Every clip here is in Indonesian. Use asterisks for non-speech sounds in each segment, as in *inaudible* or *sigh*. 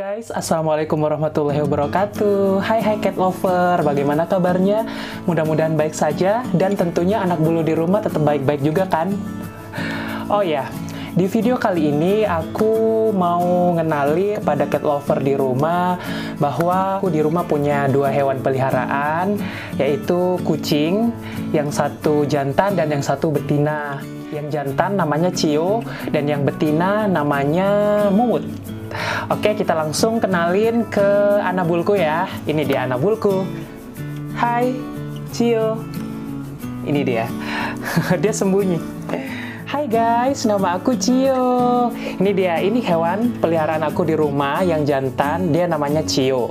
guys, Assalamualaikum warahmatullahi wabarakatuh Hai hai cat lover, bagaimana kabarnya? Mudah-mudahan baik saja Dan tentunya anak bulu di rumah tetap baik-baik juga kan? Oh ya, di video kali ini aku mau ngenali kepada cat lover di rumah bahwa aku di rumah punya dua hewan peliharaan yaitu kucing, yang satu jantan dan yang satu betina. Yang jantan namanya Cio dan yang betina namanya Mumut. Oke, kita langsung kenalin ke Anabulku ya. Ini dia Anabulku. Hai, Cio. Ini dia. *laughs* dia sembunyi. Hai guys, nama aku Cio. Ini dia, ini hewan peliharaan aku di rumah yang jantan, dia namanya Cio.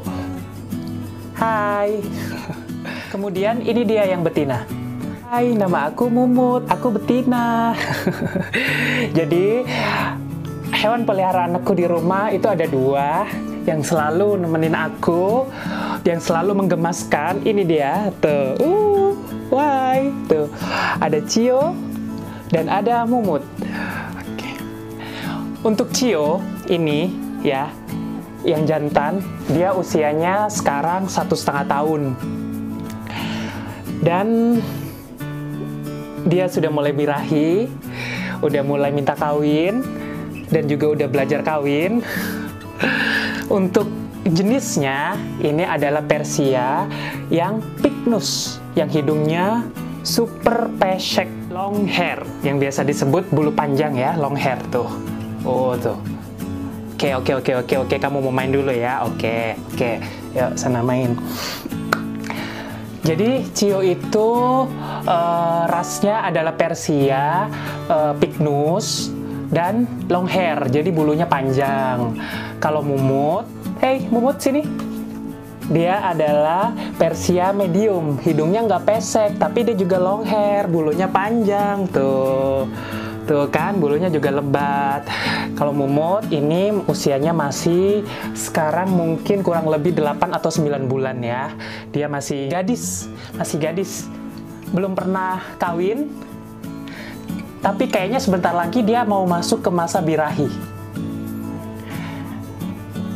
Hai. *laughs* Kemudian ini dia yang betina. Hai, nama aku Mumut, aku betina. *laughs* Jadi, hewan peliharaan aku di rumah itu ada dua yang selalu nemenin aku, yang selalu menggemaskan. Ini dia, tuh, uh, why, tuh, ada Cio dan ada Mumut. Oke. Untuk Cio ini ya, yang jantan, dia usianya sekarang satu setengah tahun dan dia sudah mulai birahi, udah mulai minta kawin dan juga udah belajar kawin. Untuk jenisnya, ini adalah Persia yang Pycnus, yang hidungnya super pesek long hair, yang biasa disebut bulu panjang ya, long hair tuh. Oh tuh. Oke, oke, oke, oke, oke, kamu mau main dulu ya? Oke, oke, yuk sana main. Jadi Cio itu uh, rasnya adalah Persia, uh, Pycnus, dan long hair, jadi bulunya panjang. Kalau Mumut, hey Mumut sini. Dia adalah Persia medium, hidungnya nggak pesek, tapi dia juga long hair, bulunya panjang tuh. Tuh kan, bulunya juga lebat. Kalau Mumut ini usianya masih sekarang mungkin kurang lebih 8 atau 9 bulan ya. Dia masih gadis, masih gadis. Belum pernah kawin, tapi kayaknya sebentar lagi dia mau masuk ke masa birahi.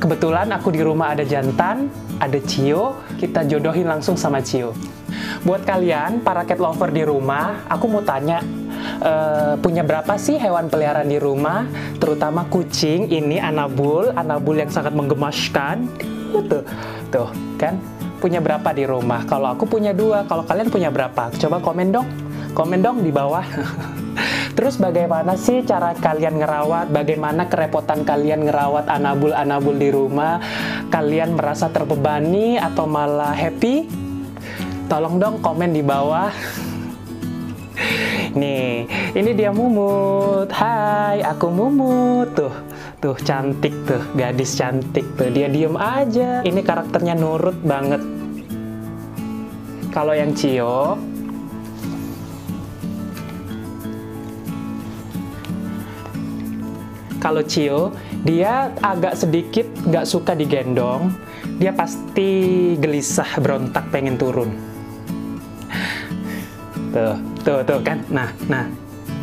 Kebetulan aku di rumah ada jantan, ada Cio, kita jodohin langsung sama Cio. Buat kalian, para cat lover di rumah, aku mau tanya, uh, punya berapa sih hewan peliharaan di rumah? Terutama kucing, ini Anabul, Anabul yang sangat menggemaskan. Tuh, tuh, kan? Punya berapa di rumah? Kalau aku punya dua, kalau kalian punya berapa? Coba komen dong, komen dong di bawah. *laughs* Terus bagaimana sih cara kalian ngerawat? Bagaimana kerepotan kalian ngerawat anabul-anabul di rumah? Kalian merasa terbebani atau malah happy? Tolong dong komen di bawah. *laughs* Nih, ini dia Mumut. Hai, aku Mumut. Tuh, tuh cantik tuh, gadis cantik tuh. Dia diem aja. Ini karakternya nurut banget. Kalau yang Cio, kalau Cio, dia agak sedikit nggak suka digendong, dia pasti gelisah berontak pengen turun. Tuh, tuh, tuh kan, nah, nah,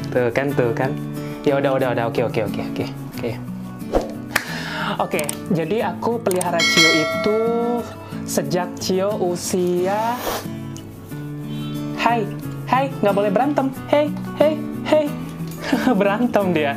tuh kan, tuh kan. Ya udah, udah, udah, oke, oke, oke, oke, oke. Oke, jadi aku pelihara Cio itu sejak Cio usia Hai, hai, nggak boleh berantem. Hei, hei, hei. *laughs* berantem dia.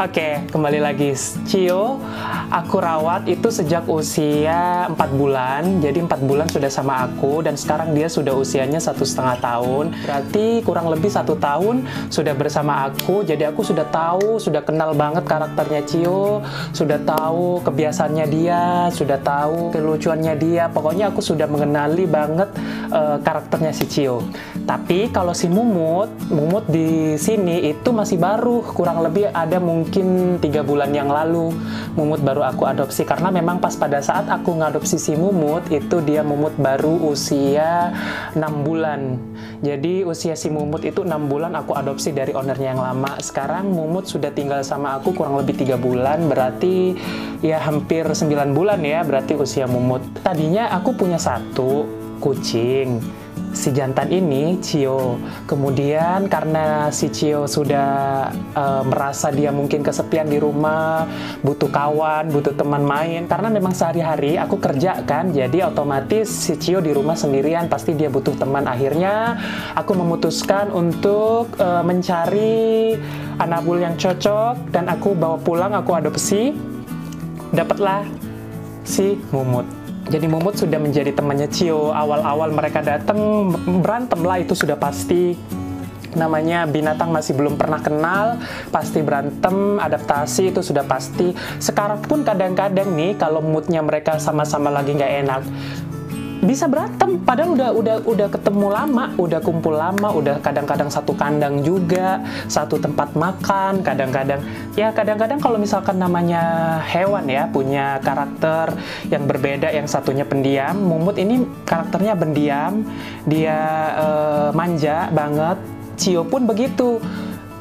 Oke, kembali lagi. Cio, aku rawat itu sejak usia 4 bulan. Jadi 4 bulan sudah sama aku dan sekarang dia sudah usianya satu setengah tahun. Berarti kurang lebih satu tahun sudah bersama aku. Jadi aku sudah tahu, sudah kenal banget karakternya Cio, sudah tahu kebiasaannya dia, sudah tahu kelucuannya dia. Pokoknya aku sudah mengenali banget uh, karakternya si Cio. Tapi kalau si Mumut, Mumut di sini itu masih baru, kurang lebih ada mungkin tiga bulan yang lalu Mumut baru aku adopsi karena memang pas pada saat aku ngadopsi si Mumut itu dia Mumut baru usia 6 bulan. Jadi usia si Mumut itu 6 bulan aku adopsi dari ownernya yang lama. Sekarang Mumut sudah tinggal sama aku kurang lebih tiga bulan, berarti ya hampir 9 bulan ya berarti usia Mumut. Tadinya aku punya satu kucing si jantan ini Cio. Kemudian karena si Cio sudah uh, merasa dia mungkin kesepian di rumah, butuh kawan, butuh teman main. Karena memang sehari-hari aku kerja kan, jadi otomatis si Cio di rumah sendirian pasti dia butuh teman. Akhirnya aku memutuskan untuk uh, mencari anabul yang cocok dan aku bawa pulang, aku adopsi. Dapatlah si Mumut. Jadi Mumut sudah menjadi temannya Cio. Awal-awal mereka datang berantem lah itu sudah pasti. Namanya binatang masih belum pernah kenal, pasti berantem, adaptasi itu sudah pasti. Sekarang pun kadang-kadang nih kalau moodnya mereka sama-sama lagi nggak enak, bisa berantem. Padahal udah udah udah ketemu lama udah kumpul lama udah kadang-kadang satu kandang juga satu tempat makan kadang-kadang. Ya kadang-kadang kalau misalkan namanya hewan ya punya karakter yang berbeda yang satunya pendiam mumut ini karakternya pendiam dia uh, manja banget. Cio pun begitu.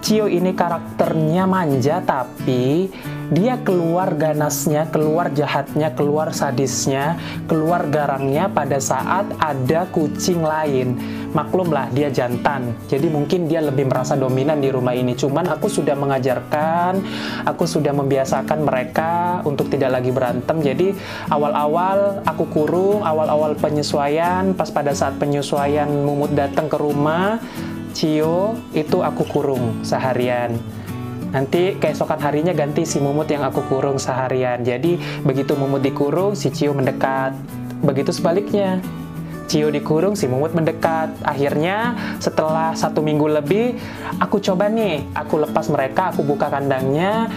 Cio ini karakternya manja tapi dia keluar ganasnya, keluar jahatnya, keluar sadisnya, keluar garangnya pada saat ada kucing lain. Maklumlah dia jantan, jadi mungkin dia lebih merasa dominan di rumah ini. Cuman aku sudah mengajarkan, aku sudah membiasakan mereka untuk tidak lagi berantem. Jadi awal-awal aku kurung, awal-awal penyesuaian, pas pada saat penyesuaian Mumut datang ke rumah, Cio itu aku kurung seharian Nanti keesokan harinya ganti si Mumut yang aku kurung seharian. Jadi begitu Mumut dikurung, si Cio mendekat. Begitu sebaliknya. Cio dikurung, si Mumut mendekat. Akhirnya setelah satu minggu lebih, aku coba nih, aku lepas mereka, aku buka kandangnya,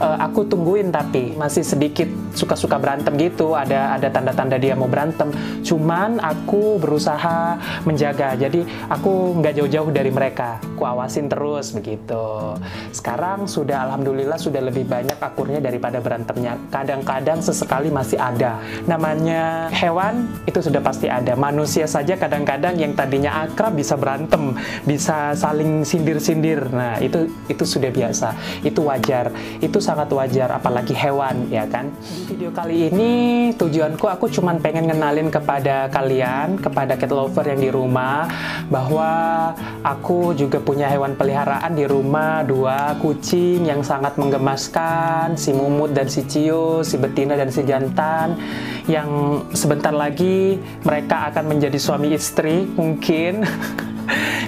uh, aku tungguin tapi masih sedikit suka-suka berantem gitu. Ada ada tanda-tanda dia mau berantem. Cuman aku berusaha menjaga. Jadi aku nggak jauh-jauh dari mereka. Aku awasin terus begitu. Sekarang sudah alhamdulillah sudah lebih banyak akurnya daripada berantemnya. Kadang-kadang sesekali masih ada. Namanya hewan itu sudah pasti ada. Manusia saja kadang-kadang yang tadinya akrab bisa berantem. Bisa saling sindir-sindir. Nah itu itu sudah biasa. Itu wajar. Itu sangat wajar apalagi hewan ya kan? Di video kali ini tujuanku aku cuman pengen ngenalin kepada kalian kepada cat lover yang di rumah bahwa aku juga punya hewan peliharaan di rumah dua kucing yang sangat menggemaskan si Mumut dan si Cio si betina dan si jantan yang sebentar lagi mereka akan menjadi suami istri mungkin *laughs*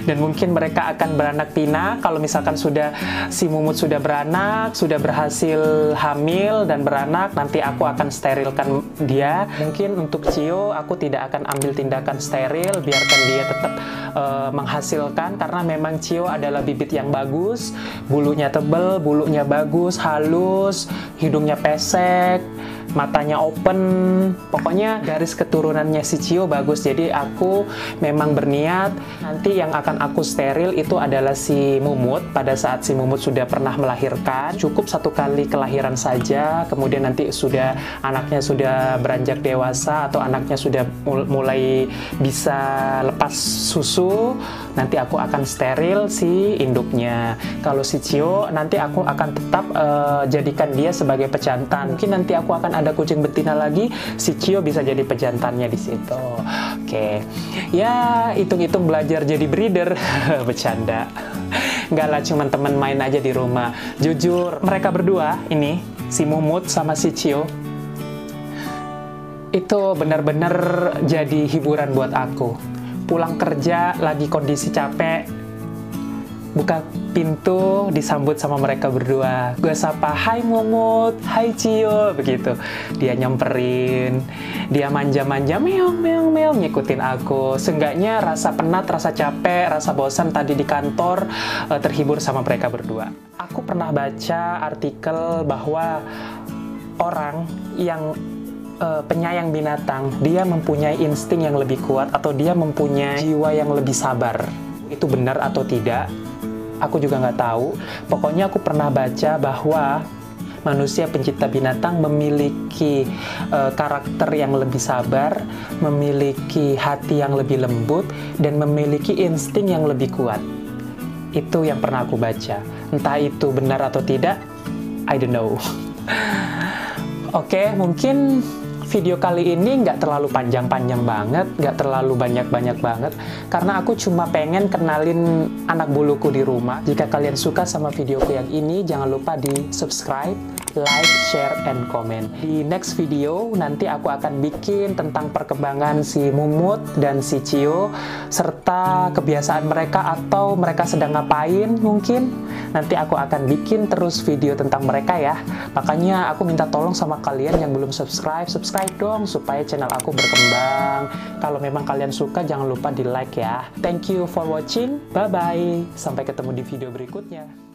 dan mungkin mereka akan beranak pinak kalau misalkan sudah si Mumut sudah beranak, sudah berhasil hamil dan beranak, nanti aku akan sterilkan dia. Mungkin untuk Cio aku tidak akan ambil tindakan steril, biarkan dia tetap uh, menghasilkan. Karena memang Cio adalah bibit yang bagus, bulunya tebal, bulunya bagus, halus, hidungnya pesek matanya open. Pokoknya garis keturunannya si Cio bagus. Jadi aku memang berniat nanti yang akan aku steril itu adalah si Mumut. Pada saat si Mumut sudah pernah melahirkan cukup satu kali kelahiran saja. Kemudian nanti sudah anaknya sudah beranjak dewasa atau anaknya sudah mulai bisa lepas susu nanti aku akan steril si induknya. Kalau si Cio nanti aku akan tetap uh, jadikan dia sebagai pejantan. Mungkin nanti aku akan ada kucing betina lagi, si Cio bisa jadi pejantannya di situ. Oke, okay. ya hitung-hitung belajar jadi breeder, *laughs* bercanda. Nggak lah, cuma temen main aja di rumah. Jujur, mereka berdua ini, si Mumut sama si Cio, itu benar-benar jadi hiburan buat aku. Pulang kerja lagi kondisi capek, buka pintu disambut sama mereka berdua gue sapa hai Momot hai Cio begitu dia nyamperin dia manja-manja meong meong meong ngikutin aku seenggaknya rasa penat rasa capek rasa bosan tadi di kantor uh, terhibur sama mereka berdua aku pernah baca artikel bahwa orang yang uh, penyayang binatang, dia mempunyai insting yang lebih kuat atau dia mempunyai jiwa yang lebih sabar. Itu benar atau tidak? Aku juga nggak tahu. Pokoknya aku pernah baca bahwa manusia pencipta binatang memiliki uh, karakter yang lebih sabar, memiliki hati yang lebih lembut, dan memiliki insting yang lebih kuat. Itu yang pernah aku baca. Entah itu benar atau tidak, I don't know. *laughs* Oke, okay, mungkin video kali ini nggak terlalu panjang-panjang banget, nggak terlalu banyak-banyak banget, karena aku cuma pengen kenalin anak buluku di rumah. Jika kalian suka sama videoku yang ini, jangan lupa di subscribe, like, share, and comment. Di next video, nanti aku akan bikin tentang perkembangan si Mumut dan si Cio, serta kebiasaan mereka atau mereka sedang ngapain mungkin. Nanti aku akan bikin terus video tentang mereka ya. Makanya aku minta tolong sama kalian yang belum subscribe, subscribe dong supaya channel aku berkembang. Kalau memang kalian suka jangan lupa di like ya. Thank you for watching. Bye bye. Sampai ketemu di video berikutnya.